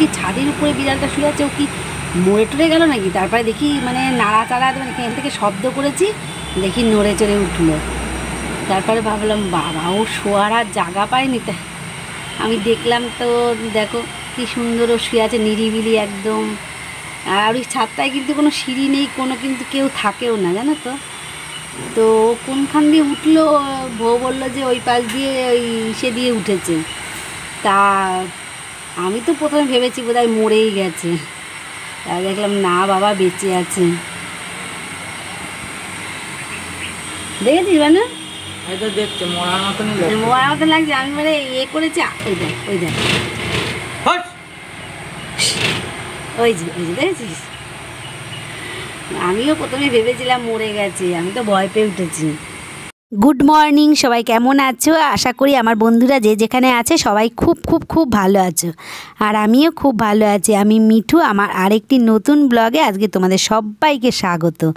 কি ছাদের উপরে বিড়ালটা শুয়ে আছে? ও কি মরে টরে গেল নাকি? তারপরে দেখি মানে নাড়া নাড়াচাড়া মানে এখান থেকে শব্দ করেছি, দেখি নড়ে চড়ে উঠল। তারপরে ভাবলাম, বাবা, ও শোয়ার আর জায়গা পায়নি তা। আমি দেখলাম তো, দেখো কি সুন্দর ও শুয়ে আছে, নিরিবিলি একদম। আর ওই ছাদটায় কিন্তু কোনো সিঁড়ি নেই, কোনো কিন্তু কেউ থাকেও না, জানো তো? তো কোনখান দিয়ে উঠল? বউ বলল যে ওই পাশ দিয়ে, ওই সে দিয়ে উঠেছে। তা আমি তো প্রথমে ভেবেছি বোধহয় মরেই গেছে। তা দেখলাম না বাবা বেঁচে আছে। দেখেছিস মানে দেখছে মরার মতো লাগছে। আমি মানে ইয়ে করেছি আ, ওই দেখ ওই দেখ। ওই যে ওই যে দেখেছিস? আমিও প্রথমে ভেবেছিলাম মরে গেছে আমি তো ভয় পেয়ে উঠেছি। গুড মর্নিং সবাই কেমন আছো? আশা করি আমার বন্ধুরা যে যেখানে আছে সবাই খুব খুব খুব ভালো আছো। আর আমিও খুব ভালো আছি। আমি মিঠু, আমার আরেকটি নতুন ব্লগে আজকে তোমাদের সবাইকে স্বাগত।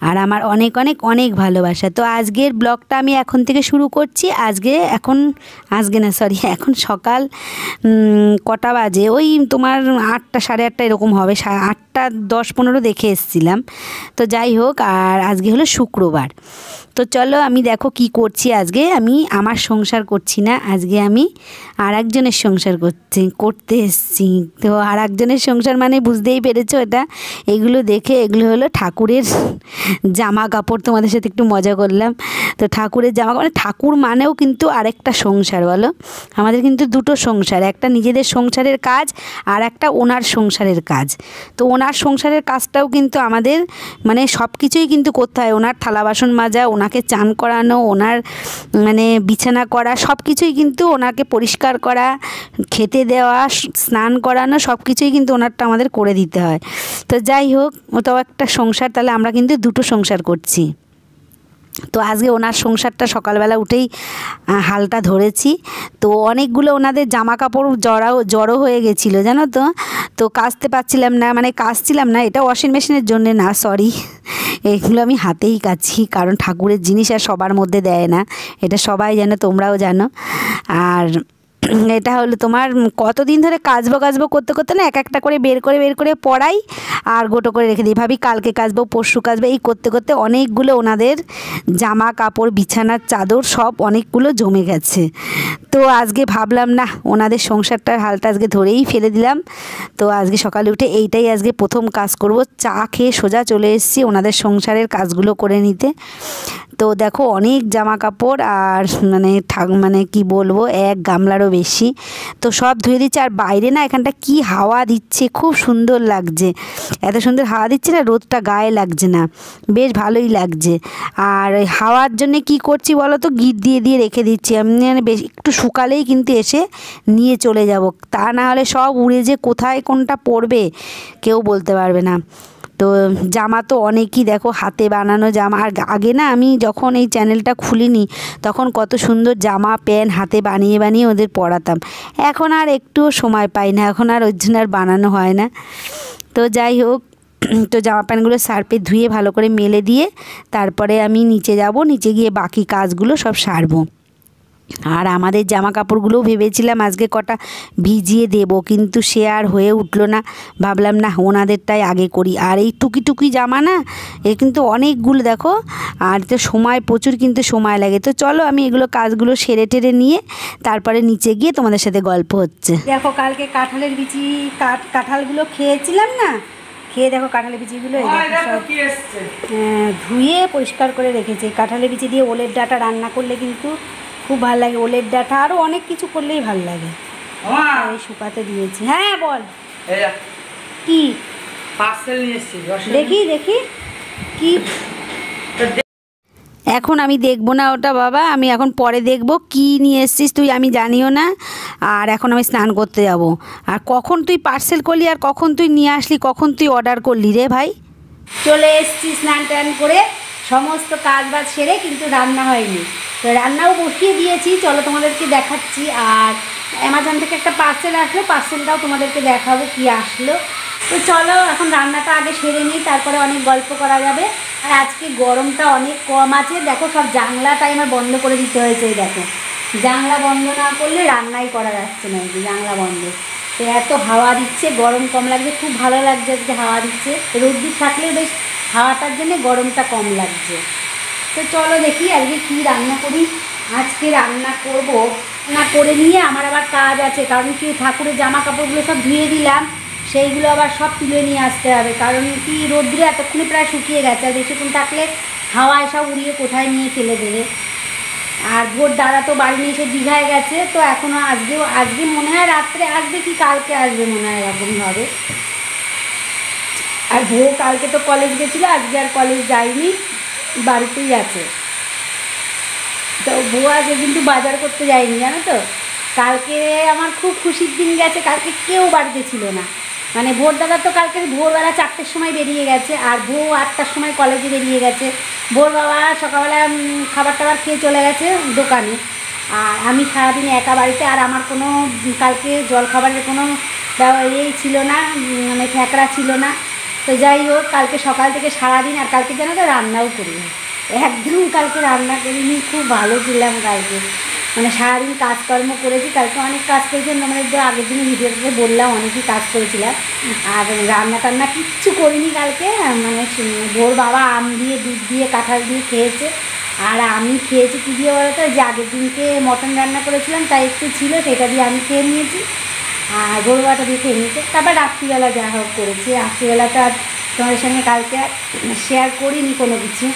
আর আমার অনেক অনেক অনেক ভালোবাসা। তো আজকের ব্লগটা আমি এখন থেকে শুরু করছি। আজকে, এখন, আজকে না সরি এখন সকাল কটা বাজে? ওই তোমার আটটা, সাড়ে আটটা এরকম হবে। আটটা দশ পনেরো দেখে এসছিলাম। তো যাই হোক, আর আজকে হলো শুক্রবার। তো চলো আমি দেখো কি করছি আজকে। আমি আমার সংসার করছি না, আজকে আমি আর একজনের সংসার করছি, করতে এসেছি। তো আর একজনের সংসার মানে বুঝতেই পেরেছ এটা? এগুলো দেখে এগুলো হলো ঠাকুরের জামা কাপড় তোমাদের সাথে একটু মজা করলাম। তো ঠাকুরের জামা কাপড় মানে ঠাকুর মানেও কিন্তু আরেকটা সংসার বলো? আমাদের কিন্তু দুটো সংসার, একটা নিজেদের সংসারের কাজ আর একটা ওনার সংসারের কাজ। তো ওনার সংসারের কাজটাও কিন্তু আমাদের মানে সব কিছুই কিন্তু করতে হয়। ওনার থালা বাসন মাজা ওনাকে চান করানো, ওনার মানে বিছানা করা সব কিছুই কিন্তু ওনাকে পরিষ্কার করা, খেতে দেওয়া, স্নান করানো সব কিছুই কিন্তু ওনারটা আমাদের করে দিতে হয়। তো যাই হোক ওটাও একটা সংসার, তাহলে আমরা কিন্তু দুটো সংসার করছি। তো আজকে ওনার সংসারটা সকালবেলা উঠেই হালটা ধরেছি। তো অনেকগুলো ওনাদের জামা কাপড় জড়াও, জড়ো হয়ে গেছিল, জানো তো? তো কাচতে পারছিলাম না মানে কাচছিলাম না, এটা ওয়াশিং মেশিনের জন্যে না সরি এগুলো আমি হাতেই কাছি কারণ ঠাকুরের জিনিস আর সবার মধ্যে দেয় না। এটা সবাই জানো, তোমরাও জানো। আর এটা হলো তোমার কতদিন ধরে কাচবো কাচবো করতে করতে না এক একটা করে বের করে বের করে পড়াই আর গোটো করে রেখে দিই। ভাবি কালকে কাচবো, পরশু কাচবো। এই করতে করতে অনেকগুলো ওনাদের জামা, কাপড়, বিছানার চাদর সব অনেকগুলো জমে গেছে। তো আজকে ভাবলাম না ওনাদের সংসারটার হালটা আজকে ধরেই ফেলে দিলাম। তো আজকে সকালে উঠে এইটাই আজকে প্রথম কাজ করব। চা খেয়ে সোজা চলে এসেছি ওনাদের সংসারের কাজগুলো করে নিতে। তো দেখো, অনেক জামা কাপড় আর মানে ঠাক মানে কি বলব, এক গামলারও বেশি। তো সব ধুয়ে দিচ্ছে আর বাইরে না এখানটা কি হাওয়া দিচ্ছে, খুব সুন্দর লাগছে। এত সুন্দর হাওয়া দিচ্ছে না, রোদটা গায়ে লাগছে না। বেশ ভালোই লাগছে। আর হাওয়ার জন্যে কি করছি বলো তো, গিট দিয়ে দিয়ে রেখে দিচ্ছি। আমি মানে বেশ একটু শুকালেই কিন্তু এসে নিয়ে চলে যাব। তা না হলে সব উড়ে যে কোথায় কোনটা পড়বে, কেউ বলতে পারবে না। তো জামা তো অনেকই দেখো হাতে বানানো জামা। আর আগে না আমি যখন এই চ্যানেলটা খুলিনি, তখন কত সুন্দর জামা, প্যান্ট হাতে বানিয়ে বানিয়ে ওদের পরাতাম। এখন আর একটুও সময় পাই না, এখন আর ওর জন্য আর বানানো হয় না। তো যাই হোক, তো জামা প্যান্টগুলো সার্পে ধুয়ে ভালো করে মেলে দিয়ে তারপরে আমি নিচে যাব, নিচে গিয়ে বাকি কাজগুলো সব সারবো। আর আমাদের জামা কাপড়গুলোও ভেবেছিলাম আজকে কটা ভিজিয়ে দেব কিন্তু সে আর হয়ে উঠল না। ভাবলাম না ওনাদেরটাই আগে করি। আর এই টুকি টুকি জামা না এ কিন্তু অনেকগুলো দেখো। আর তো সময় প্রচুর কিন্তু সময় লাগে। তো চলো আমি এগুলো কাজগুলো সেরে টেরে নিয়ে তারপরে নিচে গিয়ে তোমাদের সাথে গল্প হচ্ছে। দেখো কালকে কাঁঠালের বিচি কাঠ কাঁঠালগুলো খেয়েছিলাম না? খেয়ে দেখো কাঁঠালের বিচিগুলো আহ, ধুয়ে পরিষ্কার করে রেখেছি। কাঁঠালের বিচি দিয়ে ওলের ডাঁটা রান্না করলে কিন্তু খুব ভালো লাগে ওলের ডাঁটা আরও অনেক কিছু করলেই ভালো লাগে। আমা শুকাতে দিয়েছি। হ্যাঁ বল। কি? পার্সেল দেখি দেখি। কি? এখন আমি দেখব না ওটা বাবা। আমি এখন পরে দেখব কি নিয়ে এসছিস তুই আমি জানিও না। আর এখন আমি স্নান করতে যাব। আর কখন তুই পার্সেল করলি আর কখন তুই নিয়ে আসলি কখন তুই অর্ডার করলি রে ভাই? চলে এসছি স্নান টান করে। সমস্ত কাজ বাজ সেরে কিন্তু রান্না হয়নি। তো রান্নাও বসিয়ে দিয়েছি, চলো তোমাদেরকে দেখাচ্ছি। আর অ্যামাজন থেকে একটা পার্সেল আসলো পার্সেলটাও তোমাদেরকে দেখাবো কি আসলো। তো চলো, এখন রান্নাটা আগে সেরে নিই, তারপরে অনেক গল্প করা যাবে। আর আজকে গরমটা অনেক কম আছে। দেখো সব জানলাটাই আমার বন্ধ করে দিতে হয়েছে দেখো। জানলা বন্ধ না করলে রান্নাই করা যাচ্ছে না জানলা বন্ধ। তো এত হাওয়া দিচ্ছে, গরম কম লাগছে, খুব ভালো লাগছে আজকে হাওয়া দিচ্ছে। রোদ্দুর থাকলেও বেশ হাওয়াটার জন্য গরমটা কম লাগছে। তো চলো দেখি আজকে কী রান্না করি। আজকে রান্না করব, না করে নিয়ে আমার আবার কাজ আছে, কারণ কি ঠাকুরের জামা কাপড়গুলো সব ধুয়ে দিলাম, সেইগুলো আবার সব তুলে নিয়ে আসতে হবে। কারণ কি রোদ্রে এতক্ষণে প্রায় শুকিয়ে গেছে, আর বেশিক্ষণ থাকলে হাওয়ায় সব উড়িয়ে কোথায় নিয়ে ফেলে দেবে। আর ভোর দাদা তো বাড়ি নিয়ে এসে দীঘায় গেছে, তো এখনও আজকেও, আজকে মনে হয় রাত্রে আসবে কি কালকে আসবে মনে হয় এরকমই হবে আর ভো কালকে তো কলেজ গেছিল, আজকে আর কলেজ যায়নি, বাড়িতেই আছে। তো বউ আজকে কিন্তু বাজার করতে যায়নি, জানো তো? কালকে আমার খুব খুশির দিন গেছে, কালকে কেউ বাড়িতে ছিল না। মানে ভোর দাদা তো কালকে ভোরবেলা চারটের সময় বেরিয়ে গেছে, আর বউ আটটার সময় কলেজে বেরিয়ে গেছে। ভোর বাবা সকালবেলা খাবার টাবার খেয়ে চলে গেছে দোকানে। আর আমি সারাদিন একা বাড়িতে, আর আমার কোনো, কালকে জল খাবারের কোনো ইয়েই ছিল না মানে ফ্যাকড়া ছিল না। তো যাই হোক, কালকে সকাল থেকে সারাদিন আর কালকে জানো তো রান্নাও করিনি একদম কালকে রান্না করিনি, খুব ভালো ছিলাম কালকে। মানে সারাদিন কাজকর্ম করেছি, কালকে অনেক কাজ করেছি মানে আগের দিনে ভিডিওতে বললাম, অনেকই কাজ করেছিলাম। আর রান্না টান্না কিচ্ছু করিনি কালকে মানে ভোর বাবা আম দিয়ে, দুধ দিয়ে, কাঁঠাল দিয়ে খেয়েছে। আর আমি খেয়েছি কী দিয়ে বলতো, যে আগের দিনকে মটন রান্না করেছিলাম, তাই একটু ছিল, সেটা দিয়ে আমি খেয়ে নিয়েছি। আর গরুয়াটা দিয়ে নিয়েছে তারপর রাত্রিবেলা যা হোক করেছি। রাত্রিবেলাটা তোমাদের সঙ্গে কালকে শেয়ার করিনি কোনো কিছু।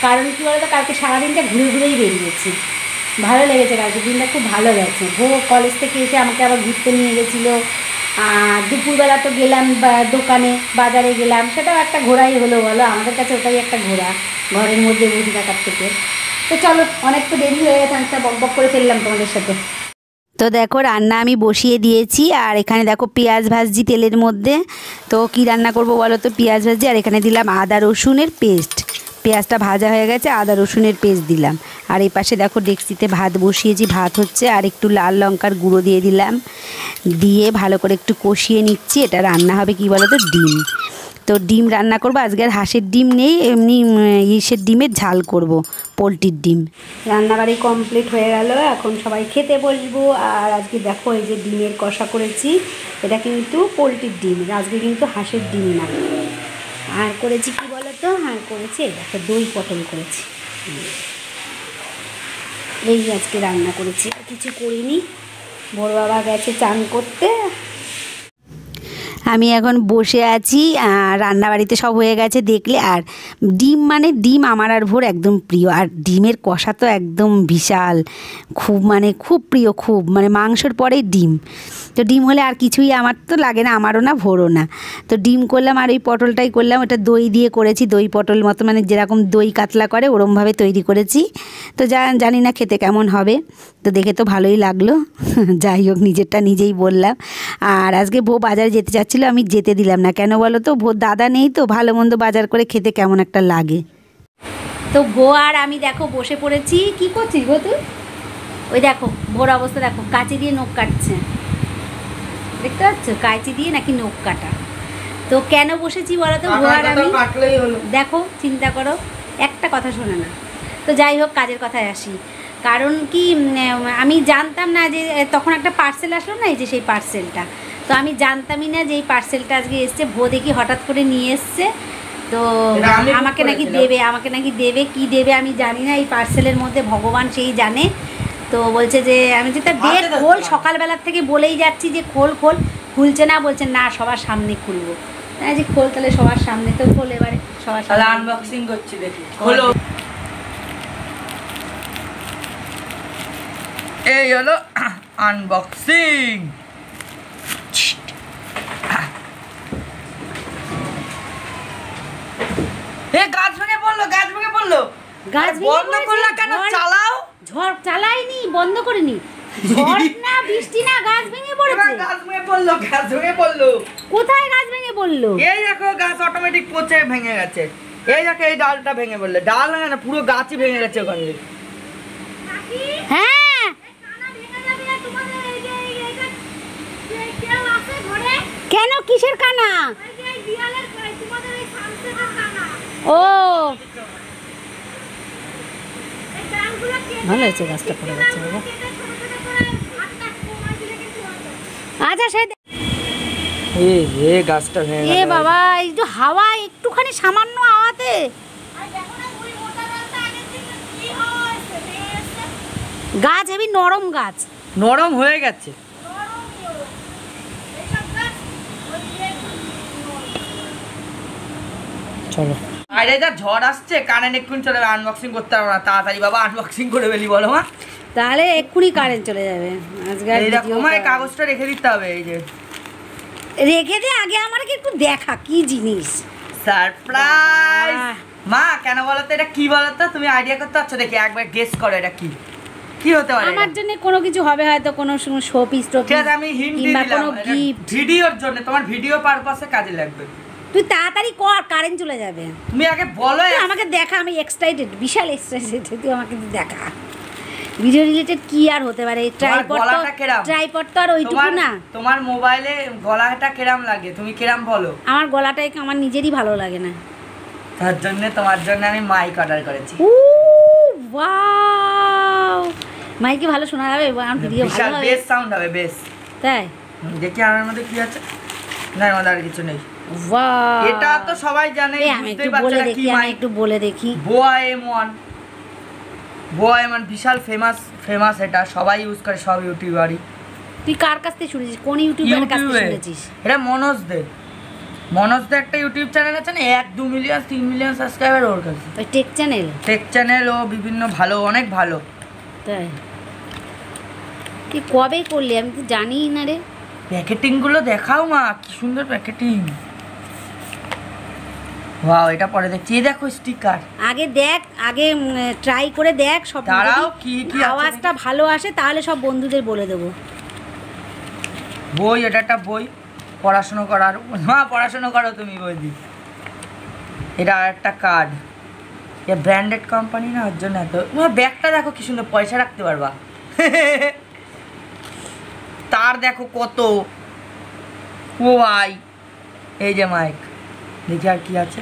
কারণ কী বলতো, কালকে সারাদিনটা ঘুরে ঘুরেই বেরিয়েছি। ভালো লেগেছে কালকে, দিনটা খুব ভালো গেছে। ভো কলেজ থেকে এসে আমাকে আবার ঘুরতে নিয়ে গেছিল। আর দুপুরবেলা তো গেলাম দোকানে, বাজারে গেলাম। সেটাও একটা ঘোরাই হলো, বলো। আমাদের কাছে ওটাই একটা ঘোরা, ঘরের মধ্যে বসে থাকার থেকে। তো চলো, অনেক তো দেরি হয়ে গেছে আমি বক বক করে ফেললাম তোমাদের সাথে। তো দেখো, রান্না আমি বসিয়ে দিয়েছি, আর এখানে দেখো পেঁয়াজ ভাজছি তেলের মধ্যে। তো কি রান্না করব বলো তো? পেঁয়াজ ভাজি আর এখানে দিলাম আদা রসুনের পেস্ট। পেঁয়াজটা ভাজা হয়ে গেছে, আদা রসুনের পেস্ট দিলাম। আর এই পাশে দেখো ডেক্সিতে ভাত বসিয়েছি, ভাত হচ্ছে, আর একটু লাল লঙ্কার গুঁড়ো দিয়ে দিলাম। দিয়ে ভালো করে একটু কষিয়ে নিচ্ছি, এটা রান্না হবে কি বলো তো? ডিম। তো ডিম রান্না করব। আজকে আর হাঁসের ডিম নেই, এমনি ইসের ডিমের ঝাল করব, পোলট্রির ডিম। রান্নাবাড়ি কমপ্লিট হয়ে গেল, এখন সবাই খেতে বসবো। আর আজকে দেখো, এই যে ডিমের কষা করেছি, এটা কিন্তু পোলট্রির ডিম আজকে কিন্তু হাঁসের ডিম না। আর করেছি কি বলো তো হ্যাঁ করেছি দেখো, দই পটল করেছি। এই আজকে রান্না করেছি কিছু করিনি। বড় বাবা গেছে চান করতে আমি এখন বসে আছি রান্নাবাড়িতে সব হয়ে গেছে দেখলে। আর ডিম মানে ডিম আমার আর ভোর একদম প্রিয়। আর ডিমের কষা তো একদম বিশাল। খুব মানে খুব প্রিয়, খুব। মানে মাংসর পরে ডিম। তো ডিম হলে আর কিছুই আমার তো লাগে না, আমারও না, ভোরও না। তো ডিম করলাম আর ওই পটলটাই করলাম। ওটা দই দিয়ে করেছি, দই পটল মতো মানে যেরকম দই কাতলা করে, ওরমভাবে তৈরি করেছি। তো জানি না খেতে কেমন হবে। তো দেখে তো ভালোই লাগল। যাই হোক নিজেরটা নিজেই বললাম। আর আজকে বউ বাজারে যেতে চাচ্ছিলো আমি যেতে দিলাম না। কেন বলো তো? ভোর দাদা নেই তো ভালো মন্দ বাজার করে খেতে কেমন একটা লাগে। তো ভো আর আমি দেখো বসে পড়েছি। কি করছিস গো তুই? ওই দেখো ভোর অবস্থা দেখো কাঁচি দিয়ে নখ কাটছে। দেখতে পাচ্ছ? কাঁচি দিয়ে নাকি নখ কাটা। তো কেন বসেছি বলো তো? ভো আর আমি দেখো চিন্তা করো একটা কথা শোনে না। তো যাই হোক কাজের কথায় আসি। কারণ কি আমি জানতাম না যে তখন একটা পার্সেল আসলো না এই যে সেই পার্সেলটা তো আমি জানতামই না যে এই পার্সেলটা আজকে এসছে ভো দেখি হঠাৎ করে নিয়ে এসছে। তো আমাকে নাকি দেবে আমাকে নাকি দেবে কি দেবে আমি জানি না এই পার্সেলের মধ্যে ভগবান সেই জানে। তো বলছে যে আমি যেটা দে খোল সকালবেলার থেকে বলেই যাচ্ছি যে খোল খোল খুলছে না বলছে না সবার সামনে খুলবো। হ্যাঁ যে খোল তাহলে সবার সামনে তো খোল এবারে সবার সামনে। আনবক্সিং করছি দেখি। হলো এই হলো আনবক্সিং এ গাছ ভেঙে পড়ল গাছ ভেঙে পড়ল। গাছ বন্ধ করলা কেন? চালাও। ঝড় চালাইনি বন্ধ করিনি। ঝড় না বৃষ্টি না গাছ ভেঙে পড়েছে। গাছ ভেঙে পড়ল গাছ ভেঙে পড়ল। কোথায় গাছ ভেঙে পড়ল? এই দেখো গাছ অটোমেটিক পচে ভেঙে গেছে। এই দেখো এই ডালটা ভেঙে পড়ল। ডাল না পুরো গাছই ভেঙে গেছে ওখানে। হ্যাঁ কেন? কিসের কানা? ও। ভালো হয়েছে গাছটা পড়ে গেছে বাবা। আচ্ছা সে এ হে গাছটা ভেঙে এ বাবা এই যে হাওয়া একটুখানি সামান্য হাওয়াতে গাছ হেবি নরম গাছ। নরম হয়ে গেছে। চলো। আরে যা ঝড় আসছে কারেন্ট এক্ষুনি চলে আনবক্সিং করতে পারব না। তাড়াতাড়ি বাবা আনবক্সিং করে ফেলি বলো মা। তাহলে এক্ষুনি কারেন্ট চলে যাবে। আজকে কাগজটা রেখে দিতে হবে এই যে। রেখে দে আগে আমাকে একটু দেখা কি জিনিস? সারপ্রাইজ মা কেন বলো তো এটা কি বলো তো? তুমি আইডিয়া করতে পারছ? দেখি একবার গেস করো এটা কি। কি হতে পারে আমার? জন্য কোনো কিছু হবে হয়তো কোনো শোপিস টোপিস আমি হিন্ট দিলাম কোনো গিফট ভিডিওর জন্য তোমার ভিডিও পারপাসে কাজে লাগবে। তুই তাড়াতাড়ি কর কারেন্ট চলে যাবে। তুমি আগে বলো আমাকে দেখা আমি এক্সাইটেড বিশাল এক্সাইটেড তুই আমাকে দেখা। ভিডিও রিলেটেড কি আর হতে পারে? ট্রাইপড তো ট্রাইপড তো আর ওইটুকু না। তোমার মোবাইলে গলাটা কেরাম লাগে? তুমি কেরাম বলো? আমার গলাটাই আমার নিজেরই ভালো লাগে না। তার জন্য তোমার জন্য আমি মাইক অর্ডার করেছি। উ ওয়াও মাইকে ভালো শোনা যাবে? আমার ভিডিও ভালো হবে। বেস সাউন্ড হবে বেস তাই? দেখি আমার মধ্যে কি আছে। না মধ্যে আর কিছু নেই। এটা তো সবাই জানে আমি একটু বলে কি দেখি আমি একটু বলে দেখি। Boya M one Boya M one বিশাল ফেমাস ফেমাস এটা সবাই ইউজ করে সব ইউটিউবারই। তুই কার কাছ থেকে শুনেছিস? কোন ইউটিউবের কাছ থেকে শুনেছিস? এটা মনোজ দে মনোজ দে একটা ইউটিউব চ্যানেল আছে না এক দু মিলিয়ন তিন মিলিয়ন সাবস্ক্রাইবার ওর কাছে। ওই টেক চ্যানেল টেক চ্যানেল ও বিভিন্ন ভালো অনেক ভালো। তাই। তুই কবে করলি? আমি তো জানিই না রে। প্যাকেটিংগুলো দেখাও মা কি সুন্দর প্যাকেটিং ওয়াও এটা পরে দেখছি। দেখো স্টিকার আগে দেখ আগে ট্রাই করে দেখ সব দাঁড়াও, কি কি আওয়াজটা ভালো আসে তাহলে সব বন্ধুদের বলে দেবো। বই এটা একটা বই। পড়াশুনো করার মা পড়াশুনো করো তুমি বই দি এটা আর একটা কার্ড এটা ব্র্যান্ডেড কোম্পানি না ওর জন্য এত ব্যাগটা দেখো কি সুন্দর পয়সা রাখতে পারবা। তার দেখো কত। ও ভাই এই যে মাইক দেখি আর কি আছে।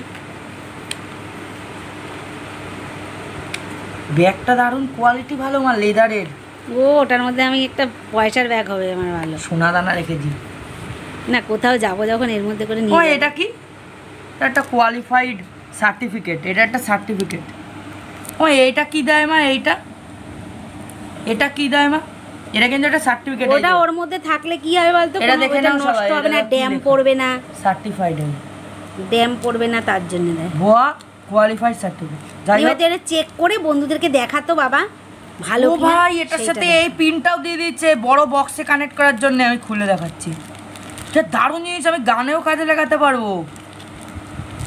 ব্যাগটা দারুণ কোয়ালিটি ভালো মা লেদারের ও ওটার মধ্যে আমি একটা পয়সার ব্যাগ হবে আমার ভালো। সোনা দানা রেখেছি না কোথাও যাব যখন এর মধ্যে করে ও নিয়ে যাব। এটা কি? এটা একটা কোয়ালিফাইড সার্টিফিকেট এটা একটা সার্টিফিকেট ও এটা কি দেয় মা এইটা? এটা কি দেয় মা? এটা কিন্তু একটা সার্টিফিকেট ওটা ওর মধ্যে থাকলে কি হবে বলতো? এটা দেখে নাও নষ্ট হবে না ড্যাম। পড়বে না। সার্টিফাইড ড্যাম পড়বে না তার জন্য দেয় ভুয়া কোয়ালিফাইড সার্টিফিকেট এবার চেক করে বন্ধুদেরকে দেখাতো বাবা। ভালো ও ভাই এটার সাথে এই পিনটাও দিয়ে দিয়েছে বড় বক্সে কানেক্ট করার জন্য আমি খুলে দেখাচ্ছি। এটা দারুণ জিনিস আমি গানেও কাজে লাগাতে পারব।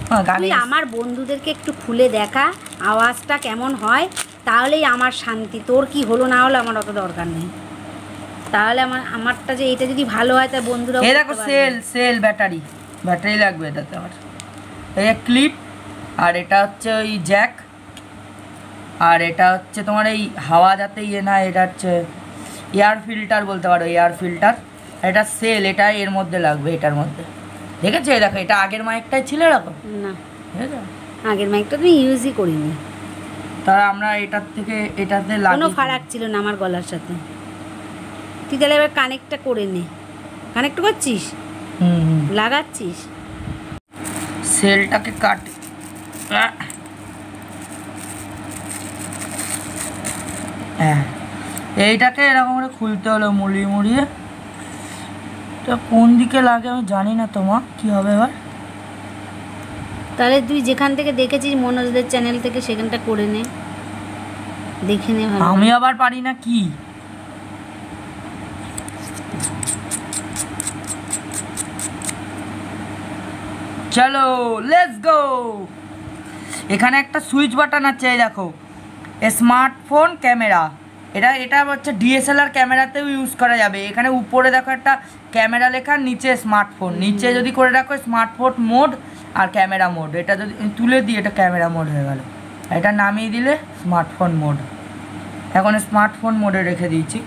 হ্যাঁ গানে তুই আমার বন্ধুদেরকে একটু খুলে দেখা আওয়াজটা কেমন হয় তাহলেই আমার শান্তি। তোর কি হলো না হলো আমার অত দরকার নেই। তাহলে আমার আমারটা যে এটা যদি ভালো হয় তা বন্ধুরা দেখো সেল সেল ব্যাটারি ব্যাটারি লাগবে এটাতে আমার। এই ক্লিপ আর এটা হচ্ছে ওই জ্যাক আর এটা হচ্ছে তোমার এই হাওয়া যাতে ইয়ে না এটা হচ্ছে এয়ার ফিল্টার বলতে পারো এয়ার ফিল্টার এটা সেল এটা এর মধ্যে লাগবে এটার মধ্যে। দেখেছ? এই দেখো এটা আগের মাইকটাই ছিল এরকম? না। ঠিক আছে আগের মাইকটা তুমি ইউজই করিনি। তাহলে আমরা এটার থেকে এটাতে কোনো লাগিয়ে ফারাক ছিল না আমার গলার সাথে। তুই তাহলে এবার কানেক্টটা করে নে। কানেক্ট করছিস? লাগাচ্ছিস? সেলটাকে কাট। হ্যাঁ। এইটাকে এরকম করে খুলতে হলো মুড়িয়ে মুড়িয়ে। এটা কোন দিকে লাগে আমি জানি না তোমার কি হবে এবার? তাহলে তুই যেখান থেকে দেখেছিস মনোজদের চ্যানেল থেকে সেখানটা করে নে। দেখে নে আমি আবার পারি না কি? চলো লেটস গো এখানে একটা সুইচ বাটন আছে দেখো। স্মার্টফোন ক্যামেরা এটা এটা হচ্ছে ডিএসএলআর ক্যামেরাতেও ইউজ করা যাবে। এখানে উপরে দেখো একটা ক্যামেরা লেখা, নিচে স্মার্টফোন নিচে যদি করে রাখো স্মার্টফোন মোড আর ক্যামেরা মোড এটা যদি তুলে দিই এটা ক্যামেরা মোড হয়ে গেল। এটা নামিয়ে দিলে স্মার্টফোন মোড এখন স্মার্টফোন মোডে রেখে দিয়েছি।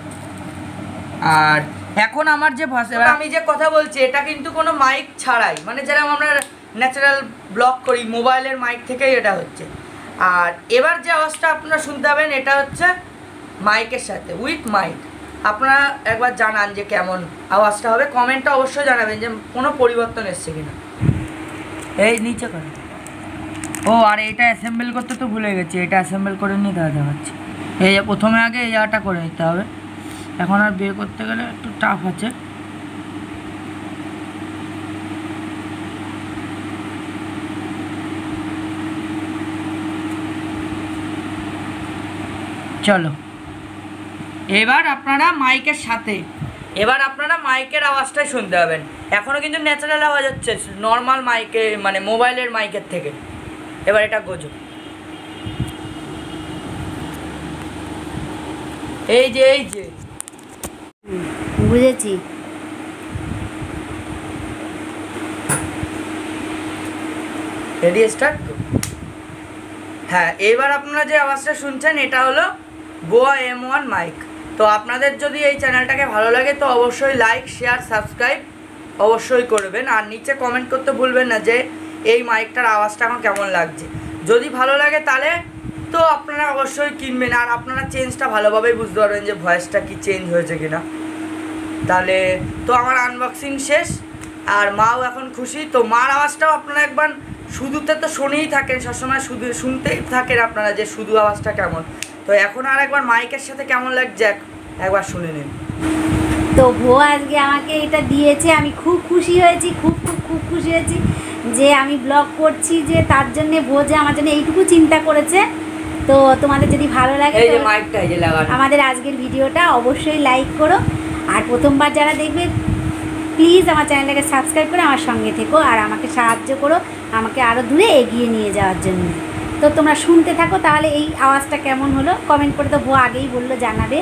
আর এখন আমার যে ভাষা আমি যে কথা বলছি, এটা কিন্তু কোনো মাইক ছাড়াই। মানে যেরকম আমরা ন্যাচারাল ব্লগ করি মোবাইলের মাইক থেকেই এটা হচ্ছে। আর এবার যে আওয়াজটা আপনারা শুনতে পাবেন, এটা হচ্ছে মাইকের সাথে উইথ মাইক আপনারা একবার জানান যে কেমন আওয়াজটা হবে। কমেন্টটা অবশ্যই জানাবেন যে কোনো পরিবর্তন এসছে কিনা। এই নিচে করে। ও, আর এটা অ্যাসেম্বল করতে তো ভুলে গেছি। এটা অ্যাসেম্বল করে নিয়ে দেওয়া দেখাচ্ছি এই প্রথমে আগে এই জায়গাটা করে নিতে হবে। এখন আর বিয়ে করতে গেলে একটু টাফ আছে। চলো। এবার আপনারা মাইকের সাথে, এবার আপনারা মাইকের আওয়াজটাই শুনতে পাবেন। এখনও কিন্তু ন্যাচারাল আওয়াজ হচ্ছে নর্মাল মাইকে মানে মোবাইলের মাইকের থেকে। এবার এটা গোজো। এই যে এই যে। বুঝেছি। রেডি স্টার্ট হ্যাঁ এবার আপনারা যে আওয়াজটা শুনছেন, এটা হলো গোয়া এম ওয়ান মাইক তো আপনাদের যদি এই চ্যানেলটাকে ভালো লাগে, তো অবশ্যই লাইক শেয়ার সাবস্ক্রাইব অবশ্যই করবেন। আর নিচে কমেন্ট করতে ভুলবেন না যে এই মাইকটার আওয়াজটা এখন কেমন লাগছে। যদি ভালো লাগে তাহলে তো আপনারা অবশ্যই কিনবেন। আর আপনারা চেঞ্জটা ভালোভাবেই বুঝতে পারবেন যে ভয়েসটা কি চেঞ্জ হয়েছে কিনা। তাহলে তো আমার আনবক্সিং শেষ আর মাও এখন খুশি। তো মার আওয়াজটাও আপনারা একবার শুধুতে তো শুনেই থাকেন সবসময় শুধু শুনতেই থাকেন আপনারা যে শুধু আওয়াজটা কেমন। তো এখন আর একবার মাইকের সাথে কেমন লাগছে এক- একবার শুনে নিন। তো ভো আজকে আমাকে এটা দিয়েছে আমি খুব খুশি হয়েছি খুব খুব খুব খুশি হয়েছি যে আমি ব্লগ করছি যে তার জন্য ভো যে আমার জন্য এইটুকু চিন্তা করেছে। তো তোমাদের যদি ভালো লাগে আমাদের আজকের ভিডিওটা অবশ্যই লাইক করো। আর প্রথমবার যারা দেখবে প্লিজ আমার চ্যানেলটাকে সাবস্ক্রাইব করে আমার সঙ্গে থেকো আর আমাকে সাহায্য করো আমাকে আরও দূরে এগিয়ে নিয়ে যাওয়ার জন্য। তো তোমরা শুনতে থাকো, তাহলে এই আওয়াজটা কেমন হলো? কমেন্ট করে তো ভো আগেই বলল, জানাবে।